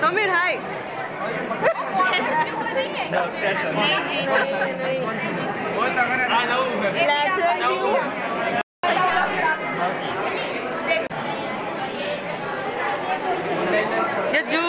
समीर हाय ये का नहीं है बताओ ना थोड़ा देख यजू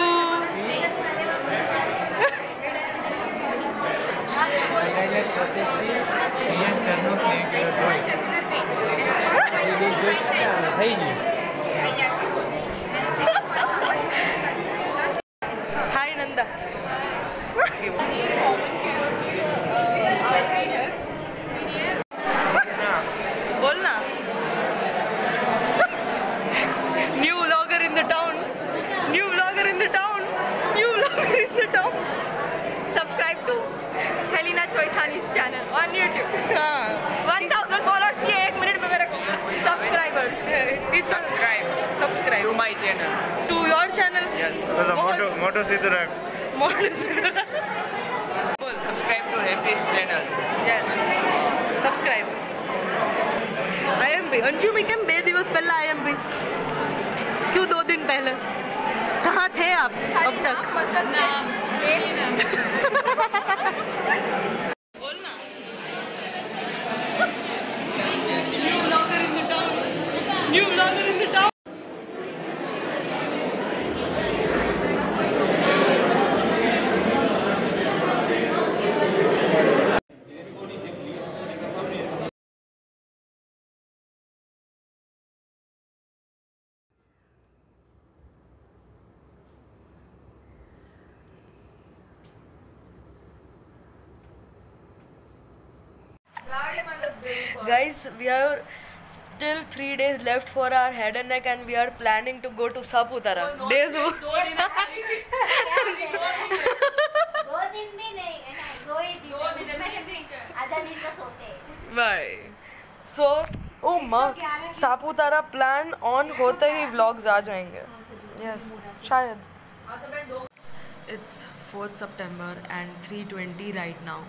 हाय नंदा बोल ना new vlogger in the town new vlogger in the town new vlogger in the town subscribe to Helina Choithani's channel on YouTube हाँ 1000 फॉलोअर्स चाहिए एक मिनट में मेरे को subscribers it's subscribe channel. To your channel? Yes. well, the Moto, Moto Siddharth. Moto Siddharth. cool. Subscribe to Happy's channel. Yes. Subscribe. I am भी अंशु में क्या बे दिवस पहले आई एम भी क्यों दो दिन पहले कहाँ थे आप अब तक बोलना guys we are still three days left for our head and neck and we are planning to go to Saputara days bye सो ओ माँ सापूतारा प्लान ऑन होते ही व्लॉग्स आ जाएँगे यस शायद it's 4th September and 3:20 right now.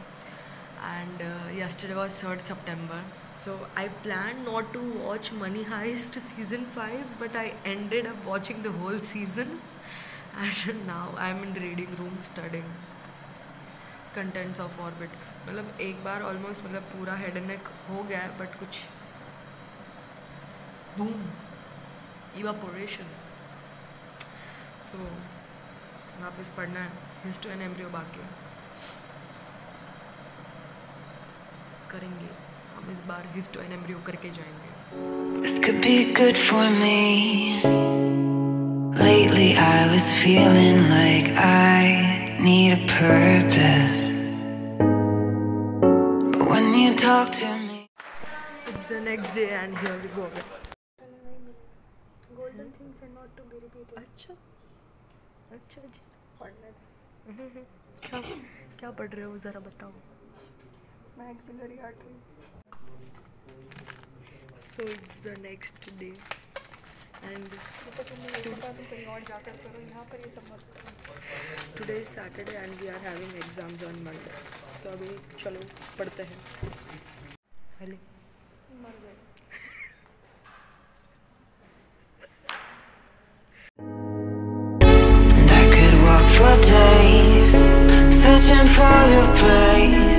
And uh, yesterday was 3rd September. So I planned not to watch Money Heist season 5, but I ended up watching the whole season, and now I'm in reading room studying contents of orbit मतलब एक बार almost मतलब पूरा head and नेक हो गया है but कुछ boom evaporation सो वापस पढ़ना है हिस्टो एंड एम्ब्रियो बाकी है। करेंगे हम इस बार हिस्टो एंड एम्ब्रियो करके जाएंगे This could be good for me. Lately, I was feeling like I need a purpose. But when you talk to me, it's the next day and here we go golden things are not to be repeated अच्छा अच्छा जी पढ़ने क्या क्या पढ़ रहे हो ज़रा बताओ Maxillary artery So it's the next day, and तो तुम ये सब बातें कहीं और जाकर करो यहाँ पर ये सब मत करो today is Saturday and we are having exams on Monday. So अभी चलो पढ़ते हैं पहले मर गए and I could walk for days, searching for your praise.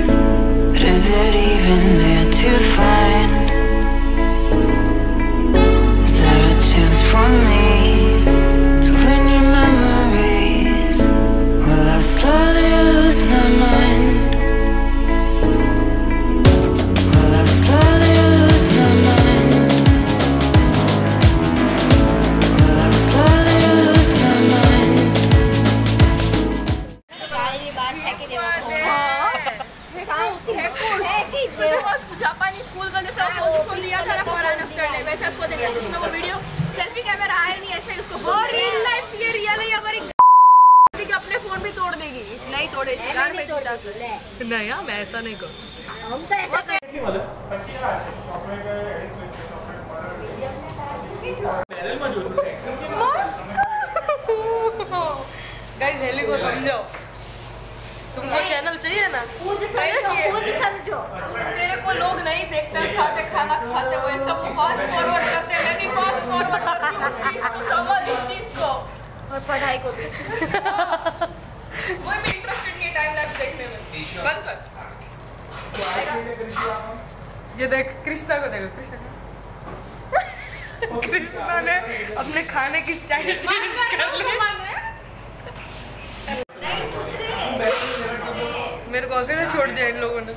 even there to find? Is there a chance for me देखो जापानी school का जैसा उसको लिया था ना फॉरन अफ्टर वैसे उसको देखा उसमें वो वीडियो सेल्फी कैमरा आया नहीं ऐसे उसको और रियल लाइफ ये रियल है हमारी अपने फ़ोन भी तोड़ देगी। नहीं तोड़े नहीं हाँ मैं ऐसा नहीं करूँ हम तो ऐसा कर गाइस हेली को समझो खाते खाना खाते हुए सबको फास्ट फॉरवर्ड करते हैं नहीं फास्ट फॉरवर्ड करती उस चीज़ को समझ इस चीज़ को। और पढ़ाई को भी। कोई भी इंटरेस्टेड नहीं टाइम लैप्स देखने में। बस बस ये देख कृष्णा को देखो कृष्णा कृष्णा ने अपने खाने की स्टाइल चेंज कर ली। मेरे को अकेले छोड़ दिया इन लोगों ने।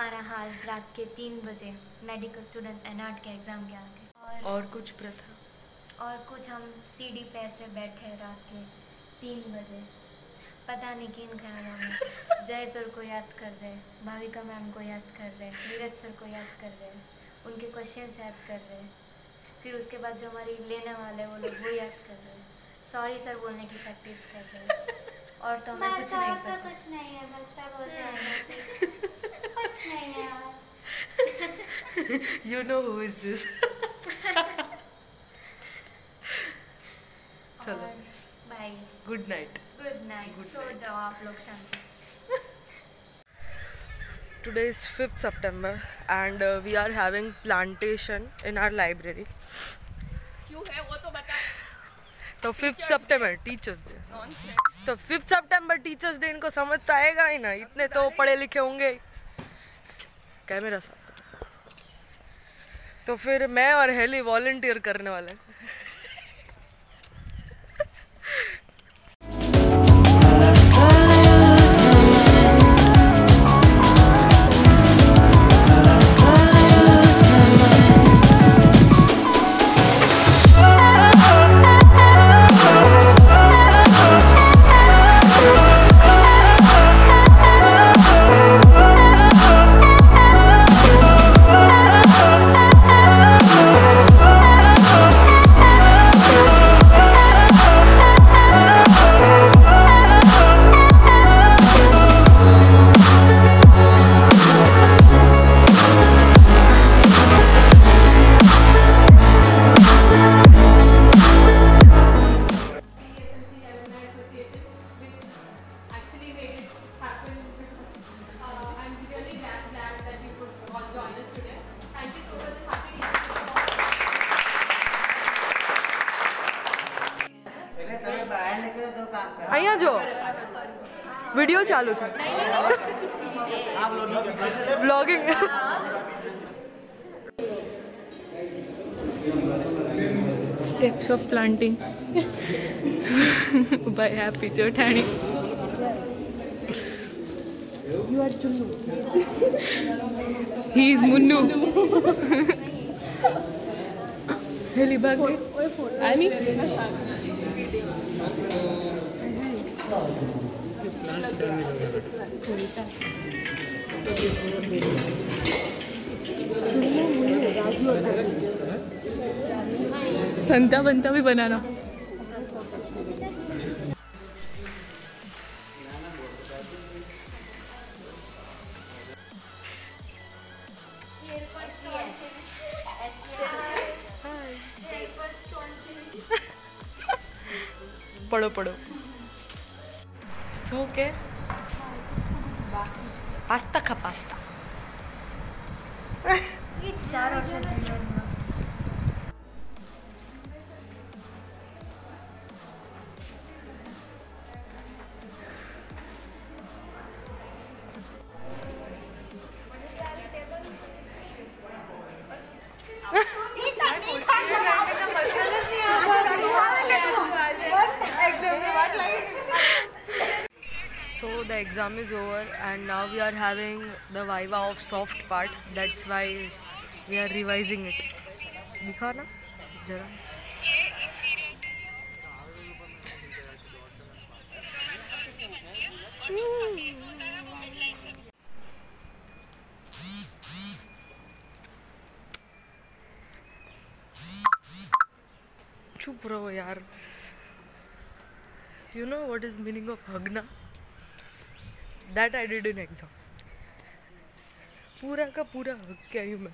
हमारा हाल रात के तीन बजे मेडिकल स्टूडेंट्स एनआर्ट के एग्ज़ाम के आगे। और और कुछ प्रथा? और कुछ हम सीढ़ी पे ऐसे बैठे रात के तीन बजे। पता नहीं किन ख्यालों में। जय सर को याद कर रहे भाविका मैम को याद कर रहे नीरज सर को याद कर रहे उनके क्वेश्चंस याद कर रहे फिर उसके बाद जो हमारी लेने वाले वो लोग वो याद कर रहे सॉरी सर बोलने की प्रैक्टिस कर रहे और तो हमें कुछ नहीं पता। कुछ नहीं है बस सब हो जाएगा। ठीक। कुछ नहीं है you know who is this चलो bye good night good night सो जाओ आप लोग शांति Today is 5th September and uh, we are having plantation in our library. क्यों है वो तो बता तो 5th September टीचर्स डे तो 5th September टीचर्स डे इनको समझ तो आएगा ही ना इतने तो पढ़े लिखे होंगे कैमरा कर। तो फिर मैं और हेली वॉल्टियर करने वाले हैं वीडियो चालू छे blogging steps of planting by happy जो ठाणी you are Chunnu he is Munnu heli बागे आई मीन संता बनता भी बनाना पढ़ो पढ़ो सो के पास्ता खा pasta exam is over and now we are having the viva of soft part. That's why we are revising it. दिखा ना जरा चुप रहो यार You know what is meaning of hagna? That I did in exam पूरा का पूरा क्या ही मैं।